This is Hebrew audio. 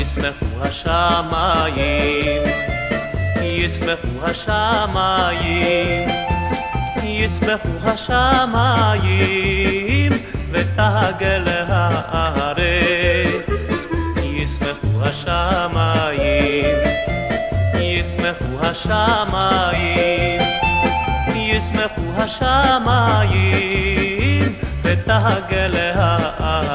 ישמחו השמיים, ישמחו השמיים, ישמחו השמיים, ותגל הארץ. ישמחו השמיים, ישמחו השמיים, ישמחו השמיים, ותגל הארץ.